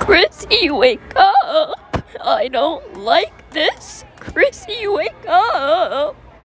Chrissy, wake up! I don't like this! Chrissy, wake up!